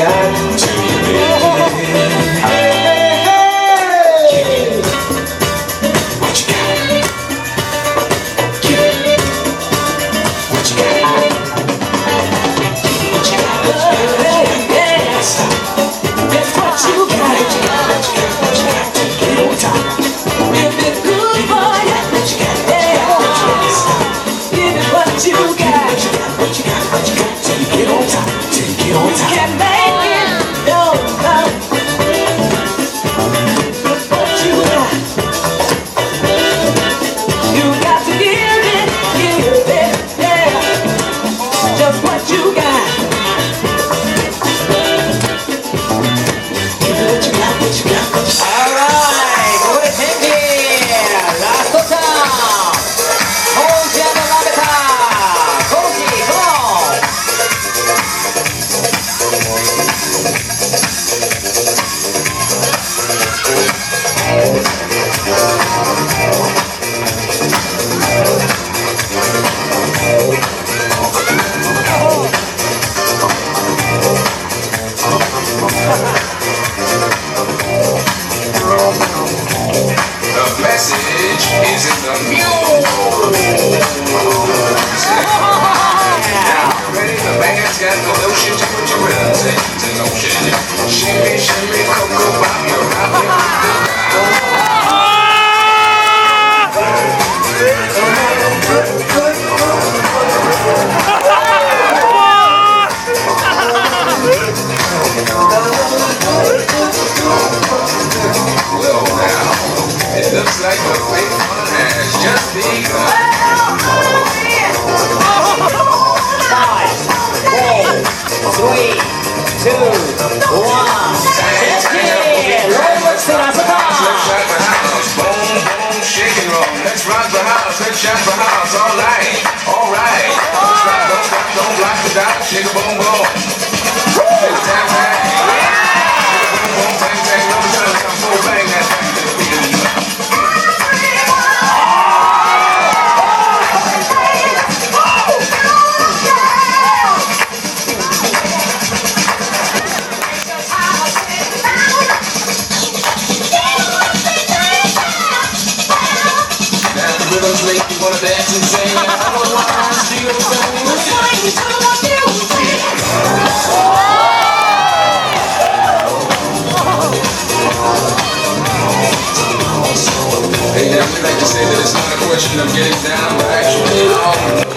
got to you, baby. Hey. stop. That's what you got, what you got, what you got, till you get on top, till you get on top. message is in the music. Like the big just begun. three, two, one. Let's Let's rock the house, and. Let's rock the house, let's shock the house, all right, all right. Don't don't don't the shake a boom, boom. impression of getting down, but actually, um,